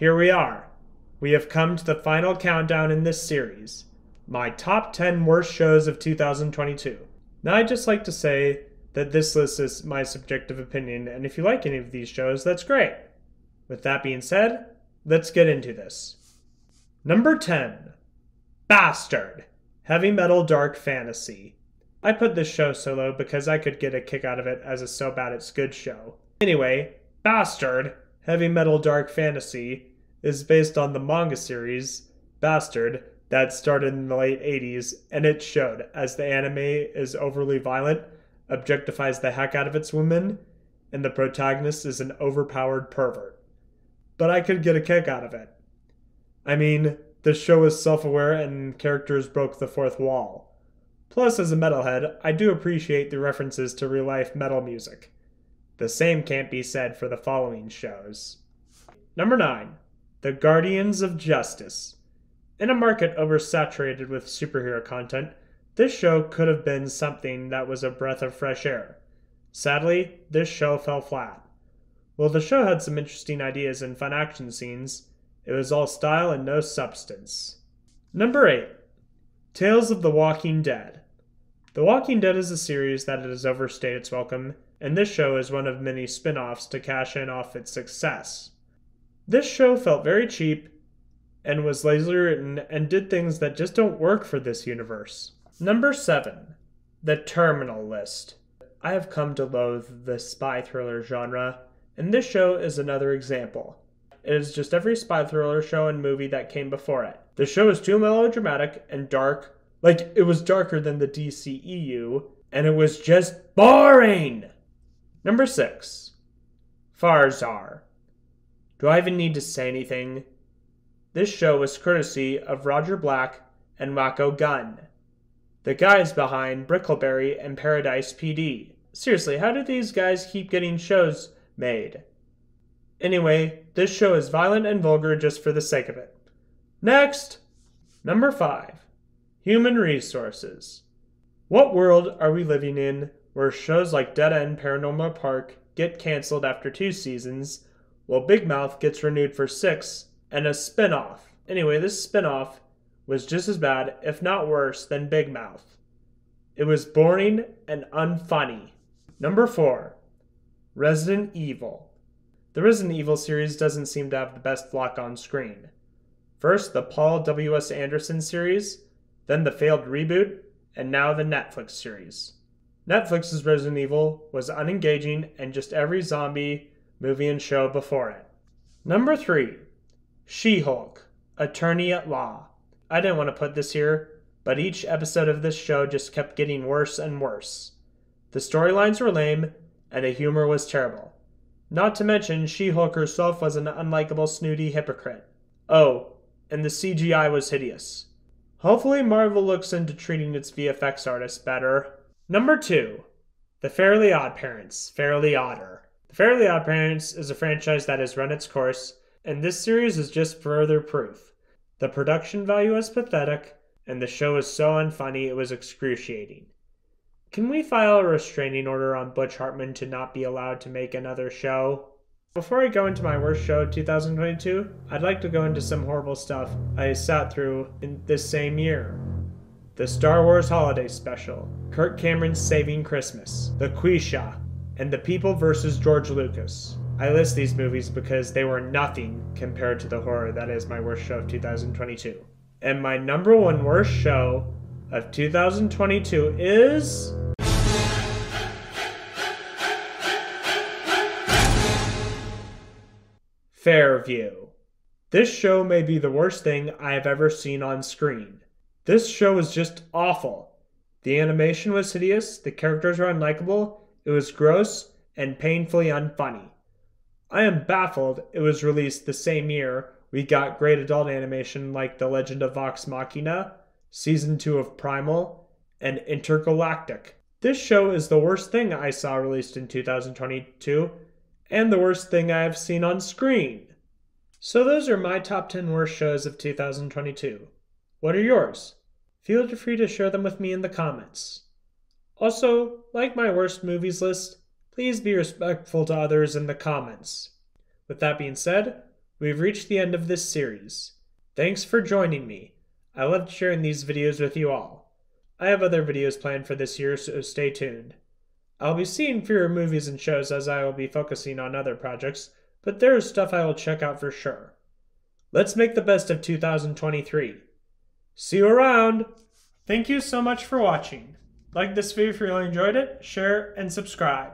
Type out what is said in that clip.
here we are. We have come to the final countdown in this series my top 10 worst shows of 2022. Now, I'd just like to say that this list is my subjective opinion, and if you like any of these shows, that's great. With that being said, let's get into this. Number 10 Bastard Heavy Metal Dark Fantasy. I put this show so low because I could get a kick out of it as a so bad it's good show. Anyway, Bastard Heavy Metal Dark Fantasy is based on the manga series Bastard that started in the late 80s, and it showed as the anime is overly violent, objectifies the heck out of its women, and the protagonist is an overpowered pervert. But I could get a kick out of it. I mean, the show is self aware and characters broke the fourth wall. Plus, as a metalhead, I do appreciate the references to real life metal music. The same can't be said for the following shows. Number 9 The Guardians of Justice. In a market oversaturated with superhero content, this show could have been something that was a breath of fresh air. Sadly, this show fell flat. While the show had some interesting ideas and fun action scenes, it was all style and no substance. Number 8 Tales of the Walking Dead. The Walking Dead is a series that has overstayed its welcome, and this show is one of many spin offs to cash in off its success. This show felt very cheap and was lazily written and did things that just don't work for this universe. Number 7. The Terminal List. I have come to loathe the spy thriller genre, and this show is another example. It is just every spy thriller show and movie that came before it. The show is too melodramatic and dark, like it was darker than the DCEU, and it was just boring! Number 6. Farzar. Do I even need to say anything? This show was courtesy of Roger Black and Waco O'Guin, the guys behind Brickleberry and Paradise PD. Seriously, how do these guys keep getting shows made? Anyway, this show is violent and vulgar just for the sake of it. Next! Number 5 Human Resources. What world are we living in where shows like Dead End Paranormal Park get canceled after two seasons, while Big Mouth gets renewed for six and a spin-off. Anyway, this spin-off was just as bad, if not worse, than Big Mouth. It was boring and unfunny. Number 4. Resident Evil. The Resident Evil series doesn't seem to have the best luck on screen. First, the Paul W.S. Anderson series, then the failed reboot, and now the Netflix series. Netflix's Resident Evil was unengaging and just every zombie movie and show before it. Number 3. She Hulk, Attorney at Law. I didn't want to put this here, but each episode of this show just kept getting worse and worse. The storylines were lame, and the humor was terrible. Not to mention, She Hulk herself was an unlikable, snooty hypocrite. Oh, and the CGI was hideous. Hopefully, Marvel looks into treating its VFX artists better. Number 2. The Fairly Odd Parents, Fairly Odder. The Fairly Odd Parents is a franchise that has run its course and this series is just further proof. The production value is pathetic, and the show is so unfunny it was excruciating. Can we file a restraining order on Butch Hartman to not be allowed to make another show? Before I go into my worst show of 2022, I'd like to go into some horrible stuff I sat through in this same year. The Star Wars Holiday Special, Kirk Cameron's Saving Christmas, The Quisha, and The People vs. George Lucas. I list these movies because they were nothing compared to the horror that is my worst show of 2022. And my number one worst show of 2022 is. Fairview. This show may be the worst thing I have ever seen on screen. This show is just awful. The animation was hideous, the characters were unlikable, it was gross, and painfully unfunny. I am baffled it was released the same year we got great adult animation like The Legend of Vox Machina, Season 2 of Primal, and Entergalactic. This show is the worst thing I saw released in 2022, and the worst thing I have seen on screen. So those are my top 10 worst shows of 2022. What are yours? Feel free to share them with me in the comments. Also, like my worst movies list, please be respectful to others in the comments. With that being said, we've reached the end of this series. Thanks for joining me. I loved sharing these videos with you all. I have other videos planned for this year, so stay tuned. I'll be seeing fewer movies and shows as I will be focusing on other projects, but there is stuff I will check out for sure. Let's make the best of 2023. See you around! Thank you so much for watching. Like this video if you really enjoyed it, share, and subscribe.